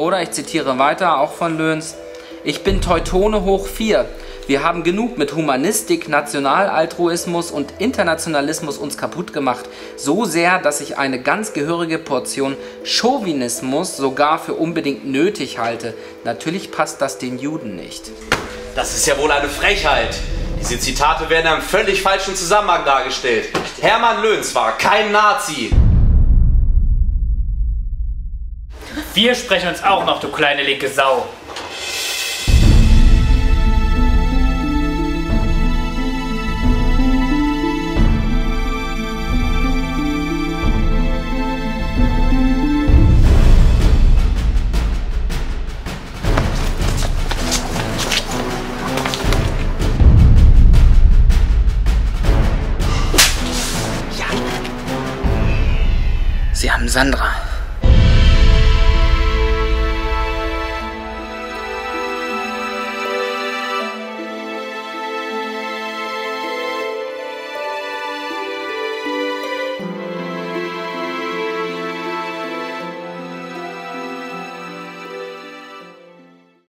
Oder ich zitiere weiter, auch von Löns, ich bin Teutone hoch 4. Wir haben genug mit Humanistik, Nationalaltruismus und Internationalismus uns kaputt gemacht. So sehr, dass ich eine ganz gehörige Portion Chauvinismus sogar für unbedingt nötig halte. Natürlich passt das den Juden nicht. Das ist ja wohl eine Frechheit. Diese Zitate werden einem völlig falschen Zusammenhang dargestellt. Hermann Löns war kein Nazi. Wir sprechen uns auch noch, du kleine linke Sau. Sie haben Sandra.